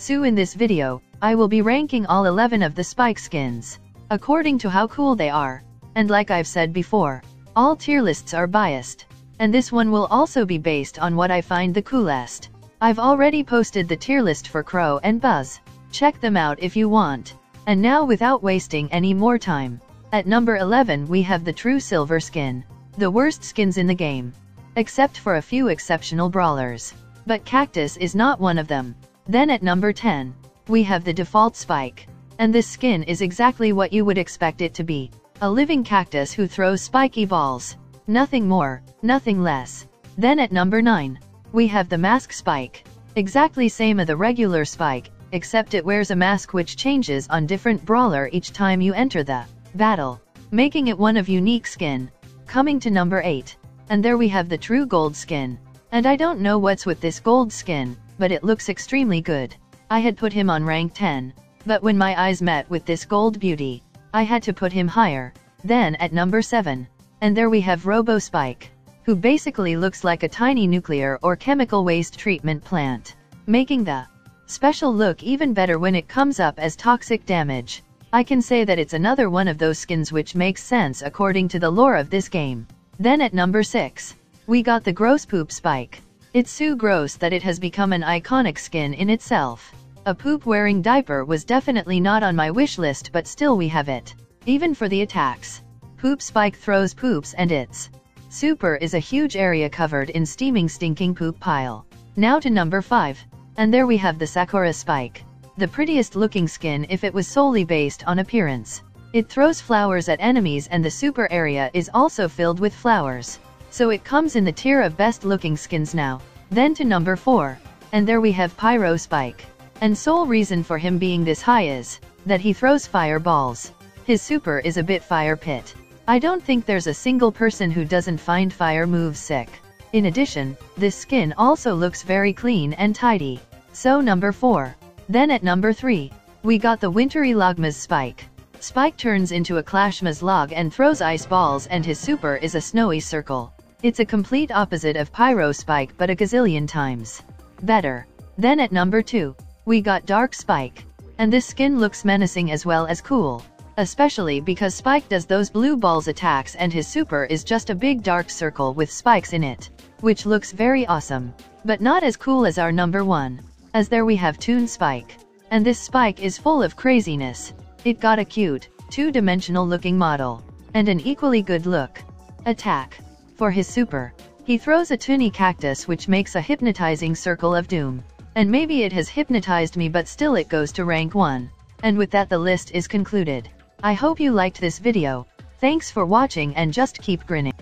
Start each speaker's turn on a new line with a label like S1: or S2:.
S1: So in this video, I will be ranking all 11 of the spike skins, according to how cool they are. And like I've said before, all tier lists are biased. And this one will also be based on what I find the coolest. I've already posted the tier list for Crow and Buzz. Check them out if you want. And now without wasting any more time. At number 11 we have the True Silver skin. The worst skins in the game. Except for a few exceptional brawlers. But Cactus is not one of them. Then at number 10, we have the default spike. And this skin is exactly what you would expect it to be. A living cactus who throws spiky balls. Nothing more, nothing less. Then at number 9, we have the mask spike. Exactly same as the regular spike, except it wears a mask which changes on different brawler each time you enter the battle, making it one of unique skin. Coming to number 8. And there we have the true gold skin. And I don't know what's with this gold skin, but it looks extremely good. I had put him on rank 10, but when my eyes met with this gold beauty, I had to put him higher. Then at number 7, and there we have Robo Spike, who basically looks like a tiny nuclear or chemical waste treatment plant, making the special look even better when it comes up as toxic damage. I can say that it's another one of those skins which makes sense according to the lore of this game. Then at number 6, we got the Gross Poop Spike. It's so gross that it has become an iconic skin in itself. A poop-wearing diaper was definitely not on my wish list but still we have it. Even for the attacks. Poop Spike throws poops and it's super is a huge area covered in steaming stinking poop pile. Now to number 5. And there we have the Sakura Spike. The prettiest looking skin if it was solely based on appearance. It throws flowers at enemies and the super area is also filled with flowers. So it comes in the tier of best looking skins now. Then to number 4. And there we have Pyro Spike. And sole reason for him being this high is, that he throws fireballs. His super is a bit fire pit. I don't think there's a single person who doesn't find fire moves sick. In addition, this skin also looks very clean and tidy. So number 4. Then at number 3, we got the Wintry Logmas Spike. Spike turns into a Clashmas log and throws ice balls and his super is a snowy circle. It's a complete opposite of Pyro Spike but a gazillion times better. Then at number 2, we got Dark Spike. And this skin looks menacing as well as cool. Especially because Spike does those blue balls attacks and his super is just a big dark circle with spikes in it. Which looks very awesome. But not as cool as our number 1. As there we have Toon Spike. And this spike is full of craziness. It got a cute, two-dimensional looking model. And an equally good look. Attack. For his super, he throws a toony cactus which makes a hypnotizing circle of doom. And maybe it has hypnotized me but still it goes to rank 1. And with that the list is concluded. I hope you liked this video. Thanks for watching and just keep grinning.